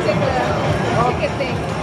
Instagram. O é é que tem?